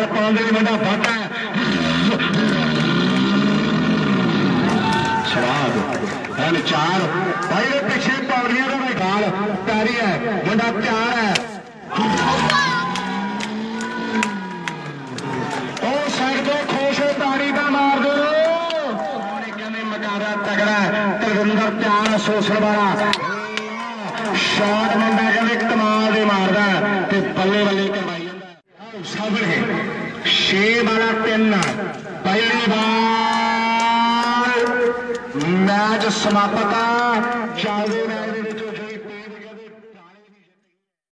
ਹੈ ਪਾਉਣ ਦੇ ਲਈ ਫਾਟਾ ਹੈ। ਸਵਾਦ ਹਨ ਚਾਰ। ਭਾਈ ਦੇ ਪਿੱਛੇ ਪੌੜੀਆਂ ਦਾ ਮੈਦਾਨ, ਪੈਰੀ ਹੈ ਮੁੰਡਾ ਪਿਆਰ ਹੈ। ਉਹ ਸਕਦੇ ਖੁਸ਼ ਹੋ ਤਾੜੀ ਦਾ ਮਾਰ ਦੋ ਉਹਨੇ ਕਹਿੰਦੇ ਮਕਾਰਾ ਤਗੜਾ ਤਲਵਿੰਦਰ ਧਿਆਨ ਸੋਸਣ ਵਾਲਾ। সামনে সে বাড়াতেন না पहली बार मैच समापता चालू मैच